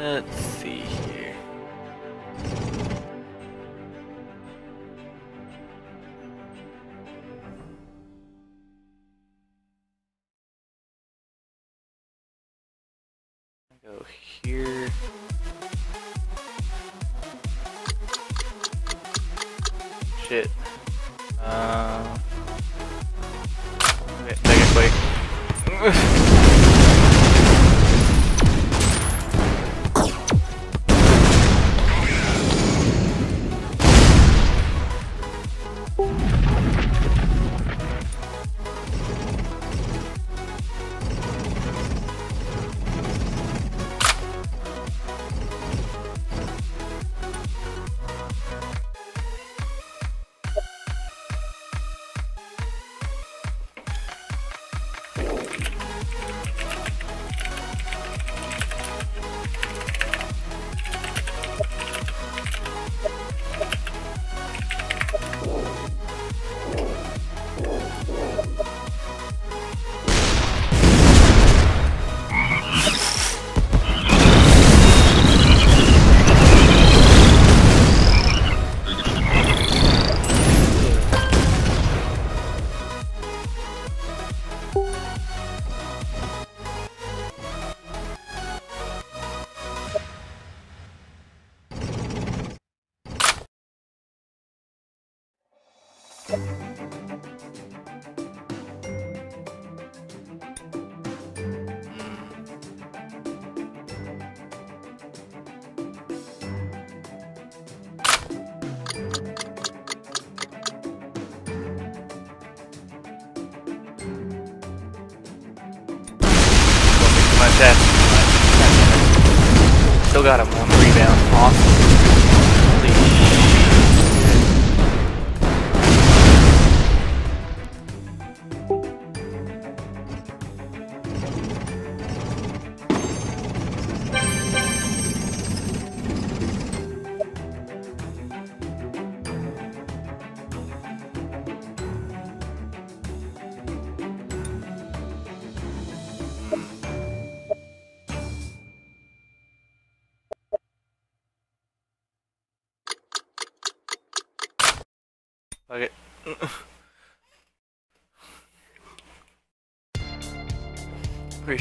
Let's see here. Go here. Shit. Uh, okay, it Still got him one rebound. Awesome.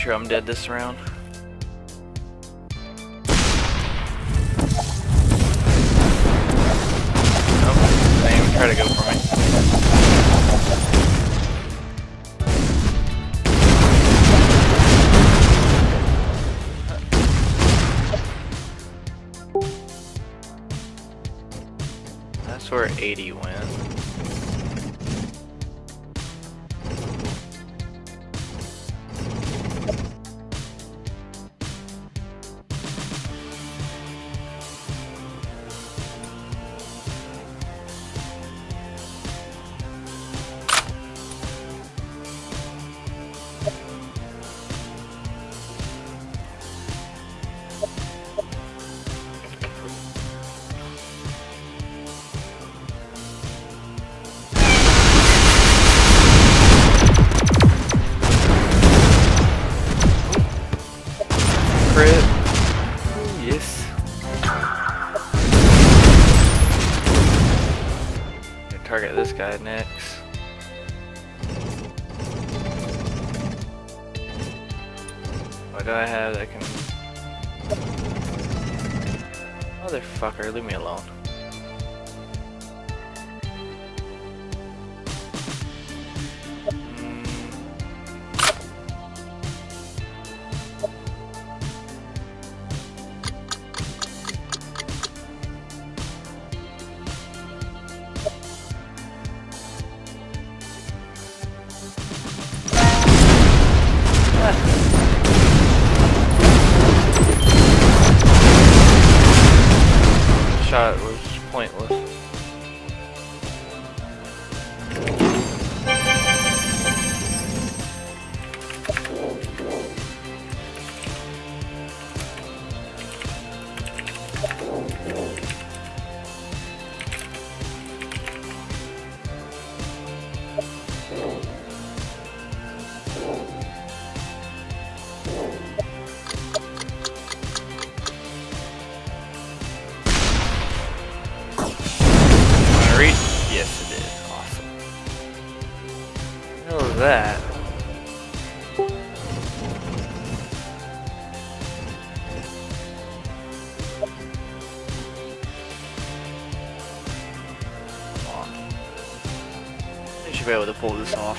Sure I'm dead this round. Try to go for me. That's where 80 went. pointless. Able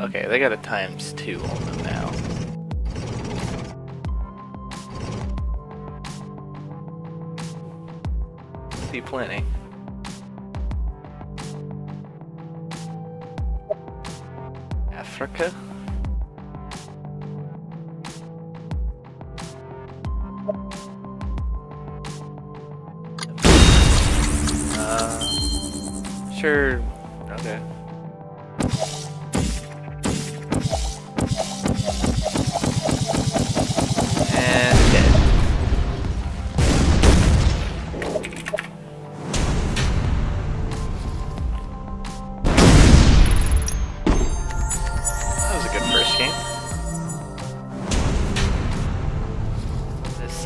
okay? They got a times two on them now. See plenty. Africa. Uh, sure.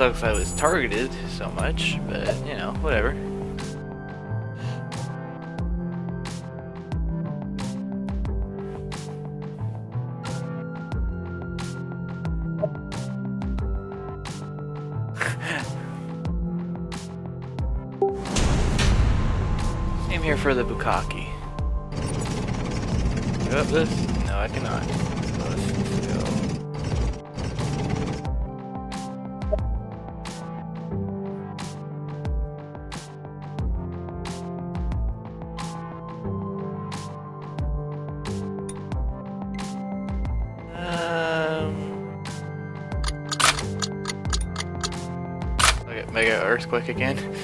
Sucks I was targeted so much, but you know, whatever. Came here for the Bukaki. Give up this? No, I cannot. Earthquake again.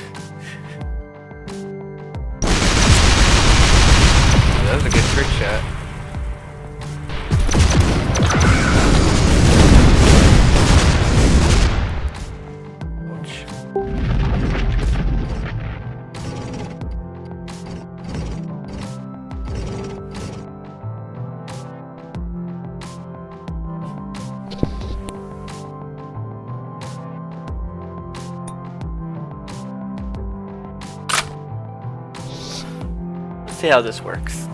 See how this works.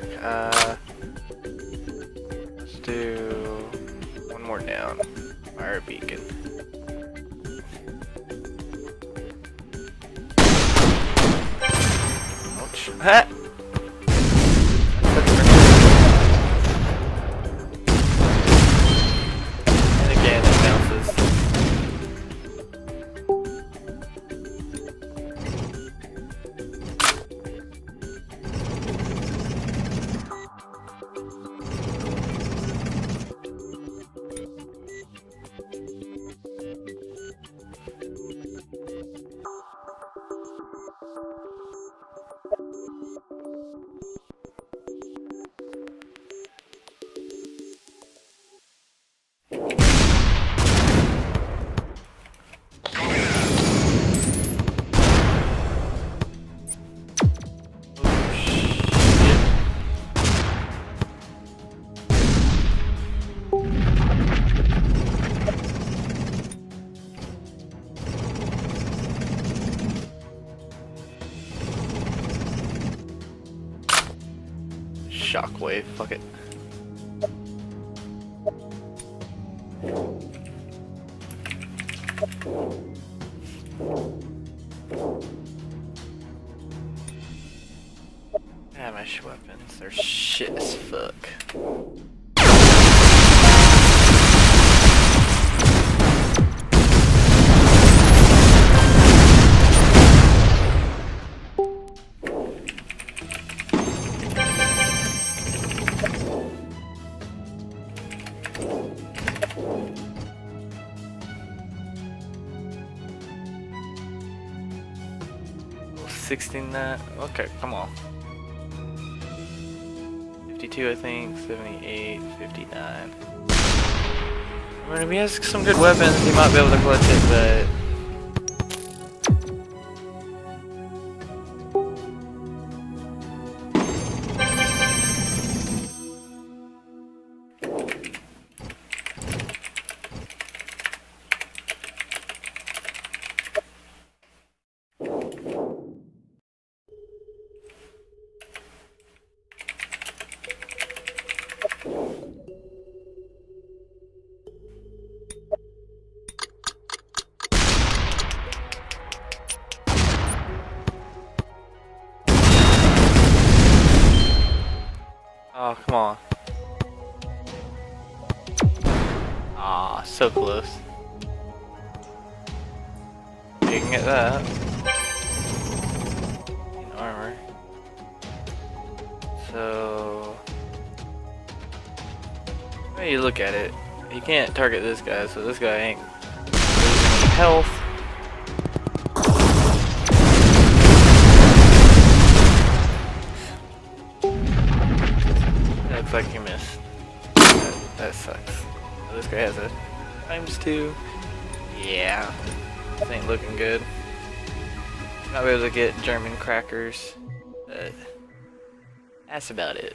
Fuck. Uh, let's do one more down. Fire beacon. Ouch. fuck it. Sixty-nine. Uh, okay, come on. 52, I think. 78, 59. I mean, if he has some good weapons, he might be able to clutch it, but. Come on. Ah, so close. You can get that. In armor. So. When you look at it, you can't target this guy, so this guy ain't health. Has a times two. Yeah. This ain't looking good. Not be able to get German crackers. But that's about it.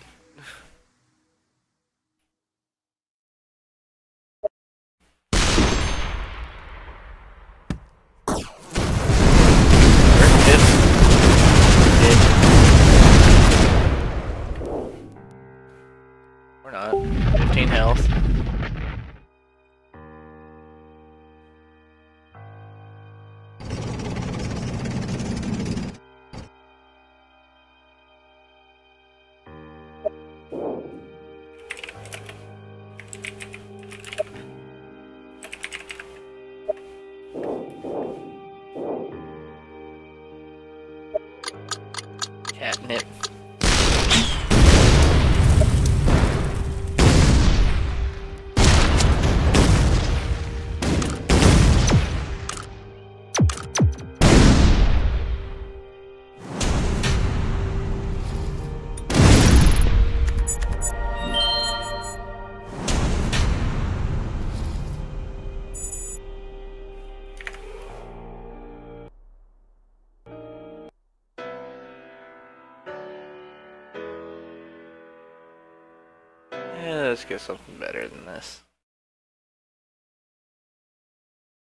Get something better than this.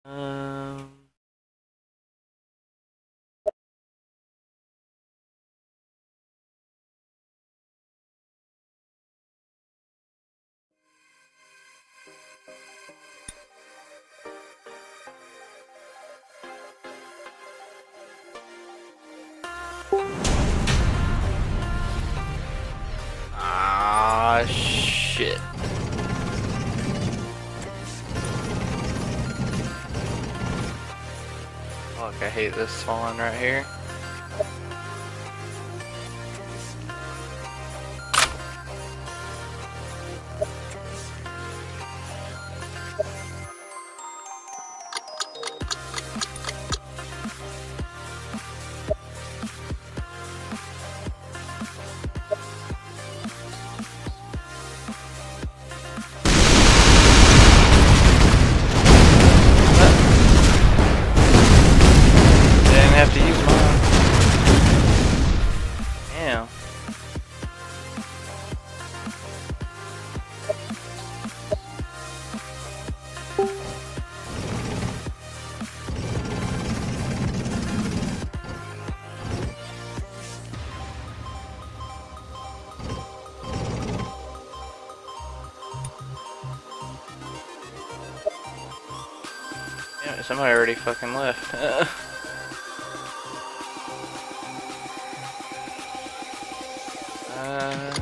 Um. Hate this spawn right here. Yeah, somebody already fucking left. Uh,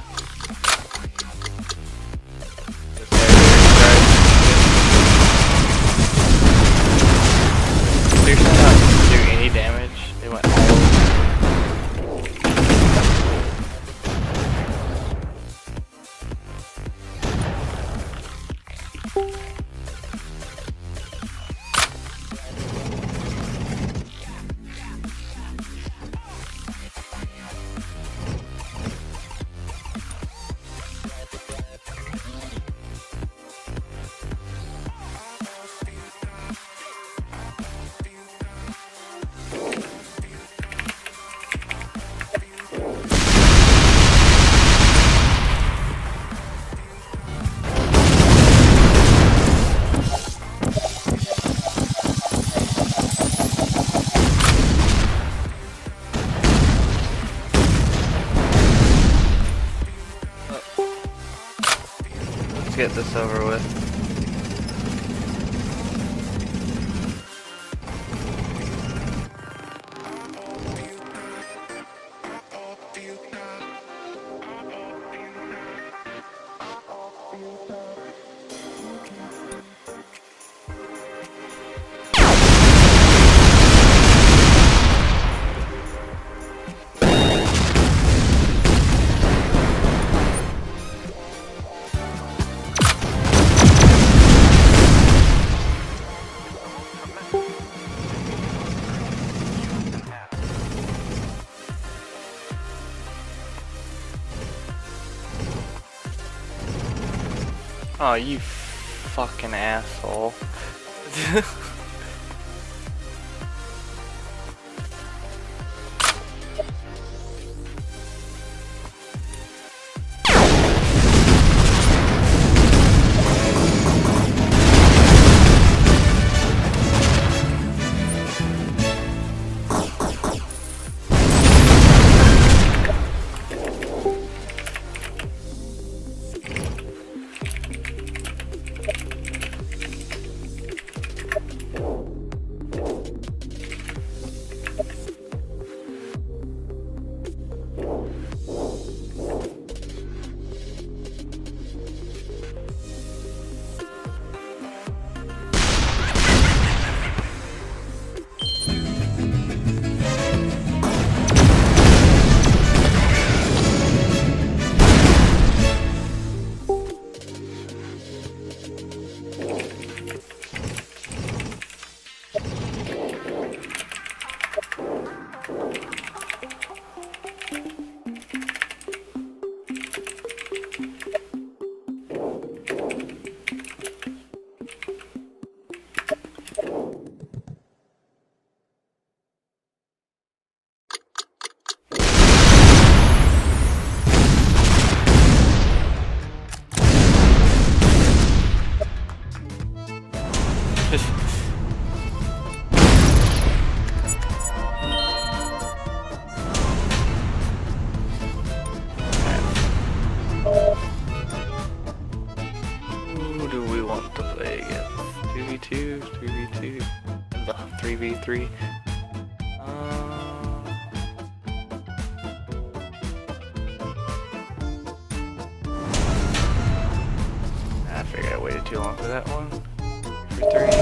this over with. Oh, you fucking asshole. want to play against? 2v2, 3v2, 3v3. Um, I figured I waited too long for that one. Three.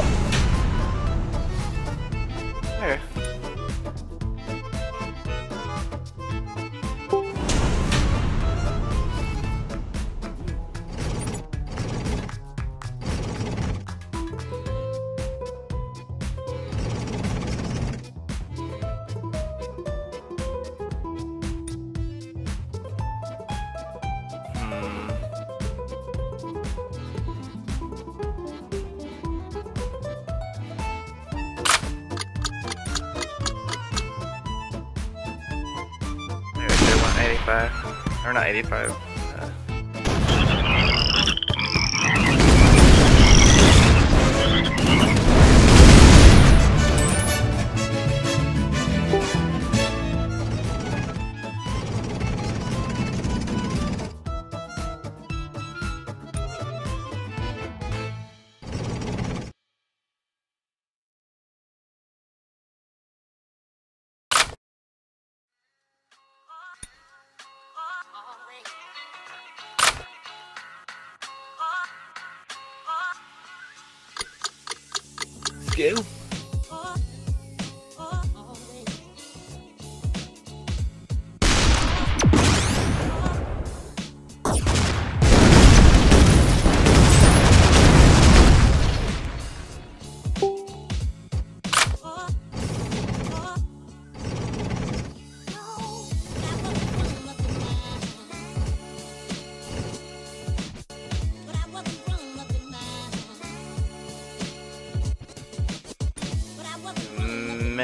Or not 85. Uh,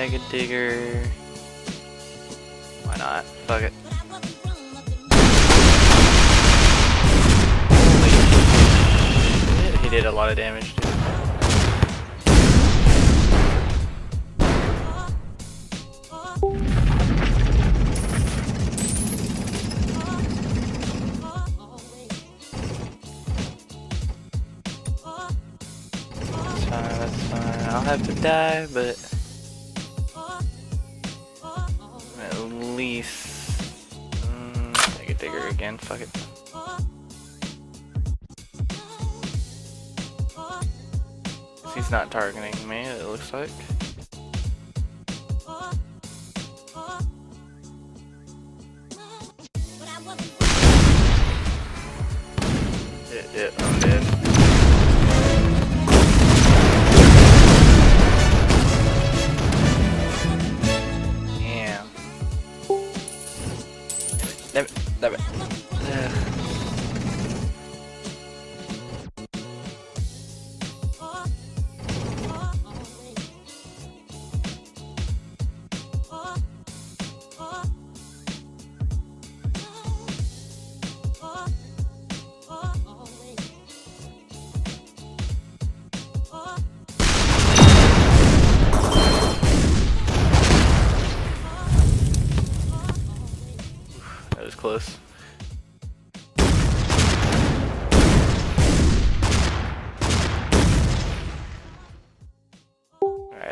Mega Digger. Why not? Fuck it. He did a lot of damage, dude. That's fine, that's fine. I'll have to die, but He's not targeting me. It looks like.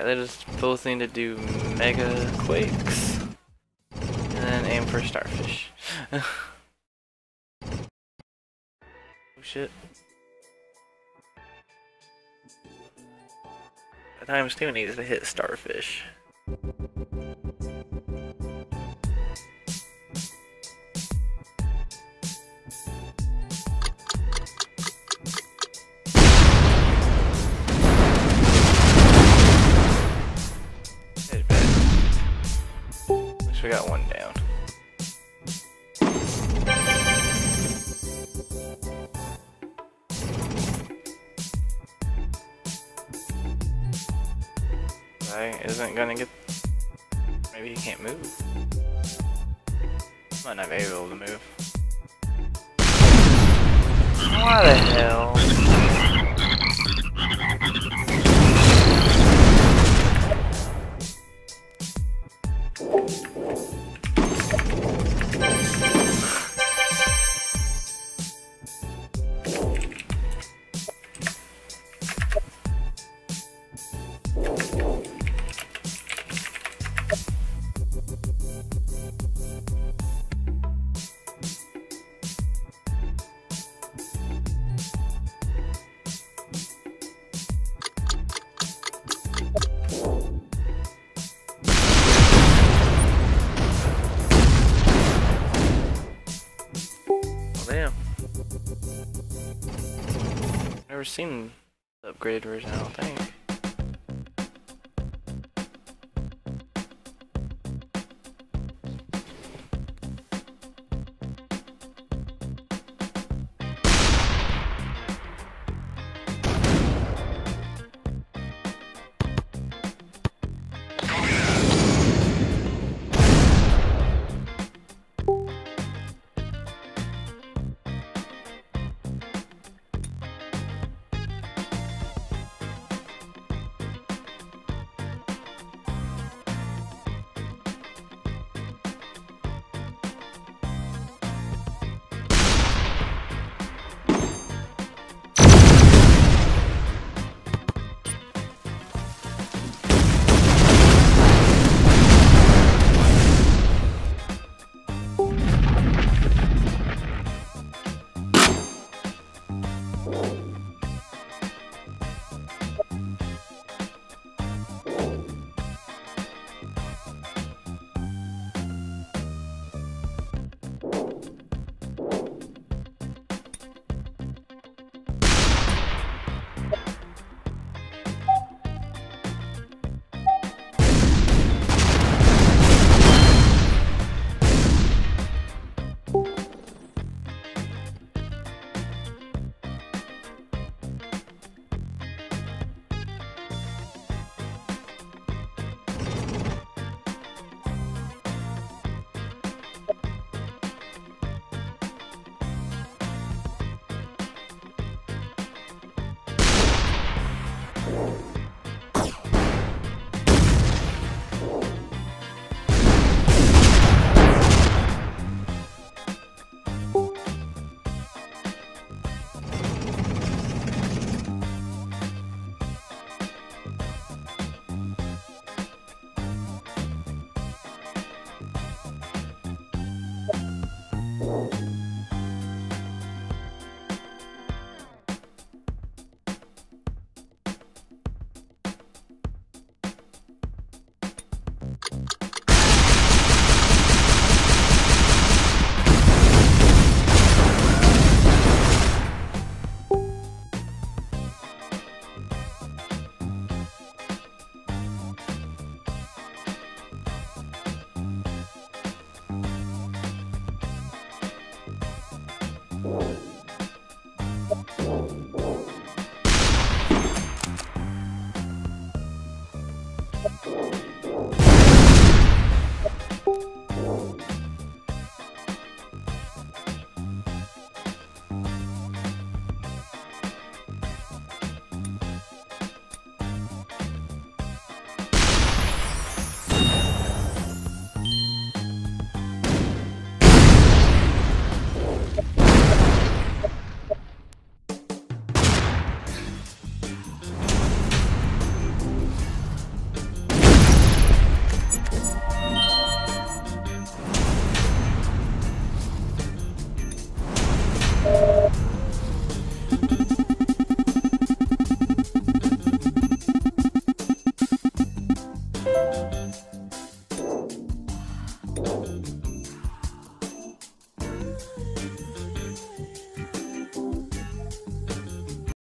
Let us both need to do Mega Quakes. And then aim for Starfish. oh shit. At times two needs to hit Starfish. Might not be able to move. What the hell? Upgraded version,